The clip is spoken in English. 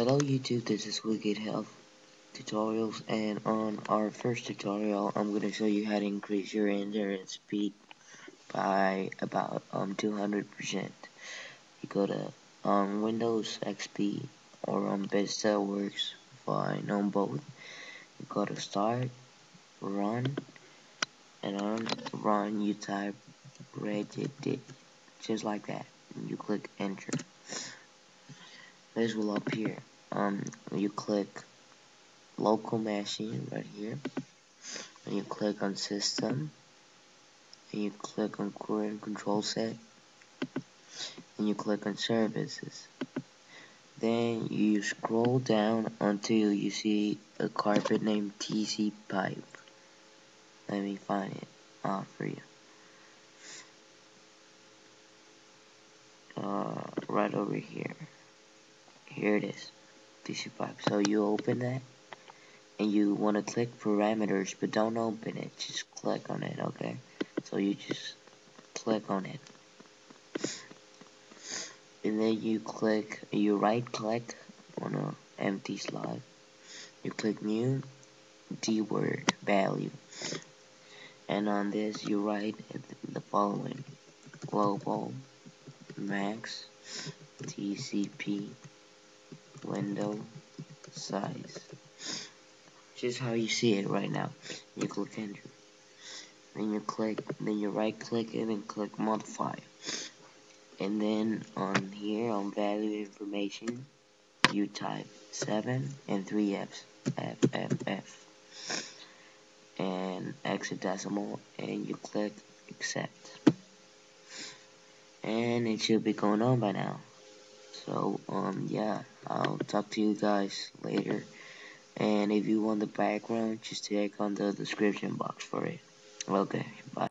Hello YouTube, this is Wicked Help Tutorials and on our first tutorial I'm going to show you how to increase your internet speed by about um 200%. You go to um, Windows XP or on Vista works fine on both. You go to start, run, and on run you type regedit just like that. And you click enter. This will appear um, you click local machine right here and you click on system and you click on current control set and you click on services then you scroll down until you see a carpet named TC pipe. Let me find it. Uh, for you. Uh, right over here. Here it is Pipe. So you open that and you want to click parameters, but don't open it. Just click on it, okay? So you just click on it. And then you click, you right click on an empty slot. You click new, D word, value. And on this you write the following. Global, max, TCP, window size. Just how you see it right now. You click enter. Then you click, then you right click it and click modify. And then on here on value information, you type 7 and 3 F's. F, F, F. And hexadecimal and you click accept. And it should be going on by now. So, um, yeah, I'll talk to you guys later. And if you want the background, just check on the description box for it. Okay, bye.